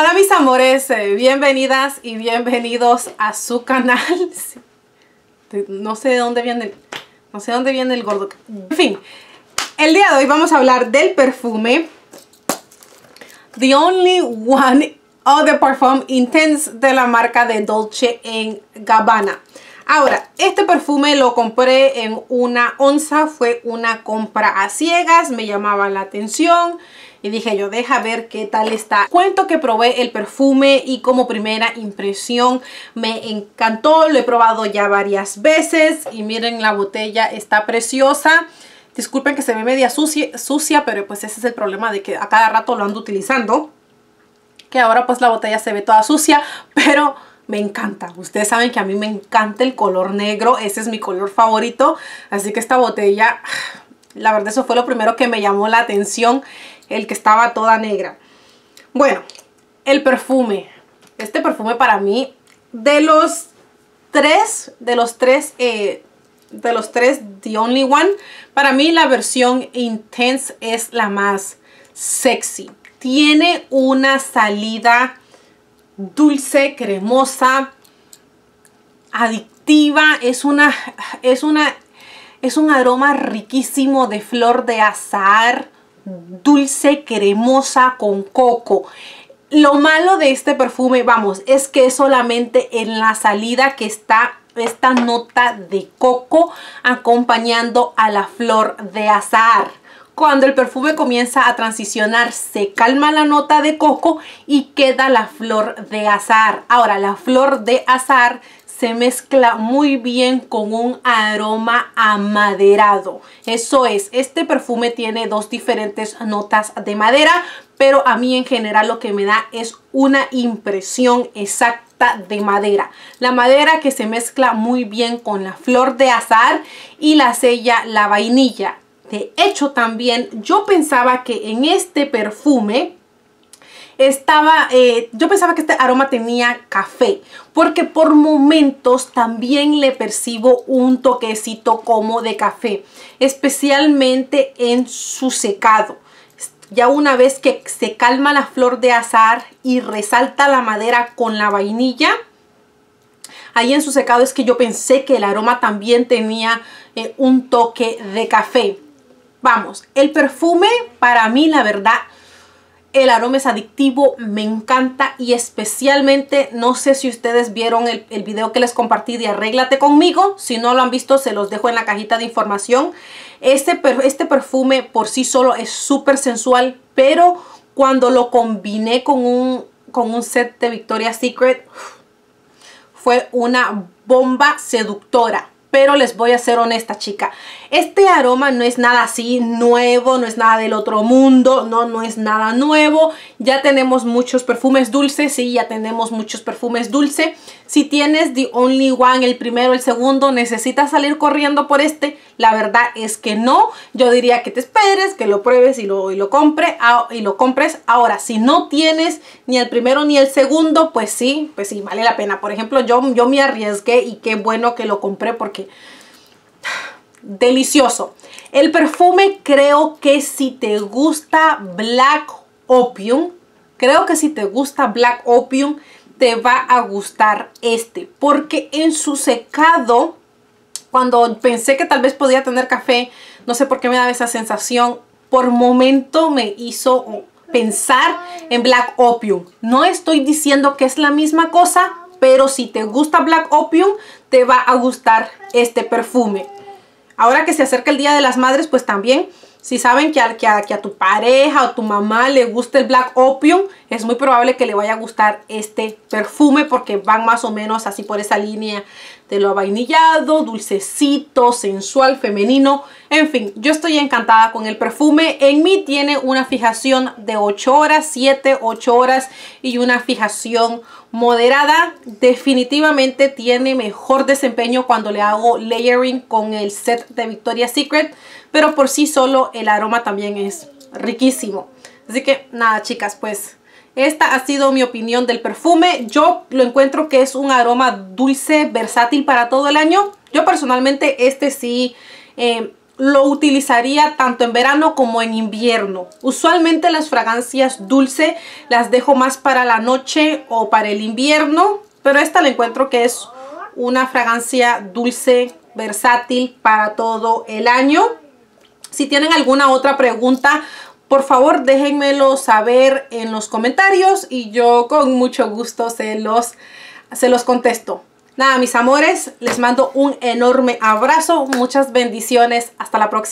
Hola mis amores, eh, bienvenidas y bienvenidos a su canal. No sé de dónde viene el, no sé dónde viene el gordo. En fin, el día de hoy vamos a hablar del perfume The Only One of the Parfum Intense de la marca de Dolce Gabbana. Ahora, este perfume lo compré en una onza, fue una compra a ciegas, me llamaba la atención y dije yo, deja ver qué tal está. Cuento que probé el perfume y como primera impresión me encantó, lo he probado ya varias veces y miren la botella está preciosa. Disculpen que se ve media sucia, sucia, pero pues ese es el problema de que a cada rato lo ando utilizando. Que ahora pues la botella se ve toda sucia, pero me encanta. Ustedes saben que a mí me encanta el color negro, ese es mi color favorito. Así que esta botella, la verdad eso fue lo primero que me llamó la atención, el que estaba toda negra. Bueno, el perfume. Este perfume para mí, de los tres, de los tres, eh, de los tres, The Only One, para mí la versión Intense es la más sexy. Tiene una salida dulce, cremosa, adictiva. Es una, es una, es un aroma riquísimo de flor de azar, dulce, cremosa con coco. Lo malo de este perfume, vamos, es que es solamente en la salida que está esta nota de coco acompañando a la flor de azar cuando el perfume comienza a transicionar se calma la nota de coco y queda la flor de azar. Ahora la flor de azar se mezcla muy bien con un aroma amaderado. Eso es, este perfume tiene dos diferentes notas de madera, pero a mí en general lo que me da es una impresión exacta de madera. La madera que se mezcla muy bien con la flor de azar y la sella la vainilla. De hecho, también yo pensaba que en este perfume estaba, eh, yo pensaba que este aroma tenía café, porque por momentos también le percibo un toquecito como de café, especialmente en su secado. Ya una vez que se calma la flor de azar y resalta la madera con la vainilla, ahí en su secado es que yo pensé que el aroma también tenía eh, un toque de café. Vamos, el perfume para mí la verdad, el aroma es adictivo, me encanta y especialmente, no sé si ustedes vieron el, video que les compartí de Arréglate conmigo, si no lo han visto se los dejo en la cajita de información. Este, este perfume por sí solo es súper sensual, pero cuando lo combiné con un, con un set de Victoria's Secret, fue una bomba seductora pero les voy a ser honesta chica, este aroma no es nada así nuevo, no es nada del otro mundo, no, no es nada nuevo, ya tenemos muchos perfumes dulces, sí, ya tenemos muchos perfumes dulces, si tienes The Only One, el primero, el segundo, necesitas salir corriendo por este, la verdad es que no, yo diría que te esperes, que lo pruebes y lo, y lo, y lo compres, ahora, si no tienes ni el primero ni el segundo, pues sí, pues sí, vale la pena, por ejemplo, yo, yo me arriesgué y qué bueno que lo compré delicioso. El perfume creo que si te gusta Black Opium, creo que si te gusta Black Opium, te va a gustar este. Porque en su secado, cuando pensé que tal vez podía tener café, no sé por qué me daba esa sensación, por momento me hizo pensar en Black Opium. No estoy diciendo que es la misma cosa, pero si te gusta Black Opium, te va a gustar este perfume. Ahora que se acerca el Día de las Madres, pues también si saben que a, que, a, tu pareja o tu mamá le gusta el Black Opium, es muy probable que le vaya a gustar este perfume porque van más o menos así por esa línea de lo vainillado, dulcecito, sensual, femenino. En fin, yo estoy encantada con el perfume. En mí tiene una fijación de 8 horas, 7, 8 horas y una fijación moderada. Definitivamente tiene mejor desempeño cuando le hago layering con el set de Victoria's Secret. Pero por sí solo el aroma también es riquísimo. Así que nada chicas, pues esta ha sido mi opinión del perfume. Yo lo encuentro que es un aroma dulce, versátil para todo el año. Yo personalmente este sí... Eh, lo utilizaría tanto en verano como en invierno. Usualmente las fragancias dulce las dejo más para la noche o para el invierno, pero esta la encuentro que es una fragancia dulce, versátil para todo el año. Si tienen alguna otra pregunta, por favor déjenmelo saber en los comentarios y yo con mucho gusto se los, se los contesto. Nada, mis amores, les mando un enorme abrazo, muchas bendiciones, hasta la próxima.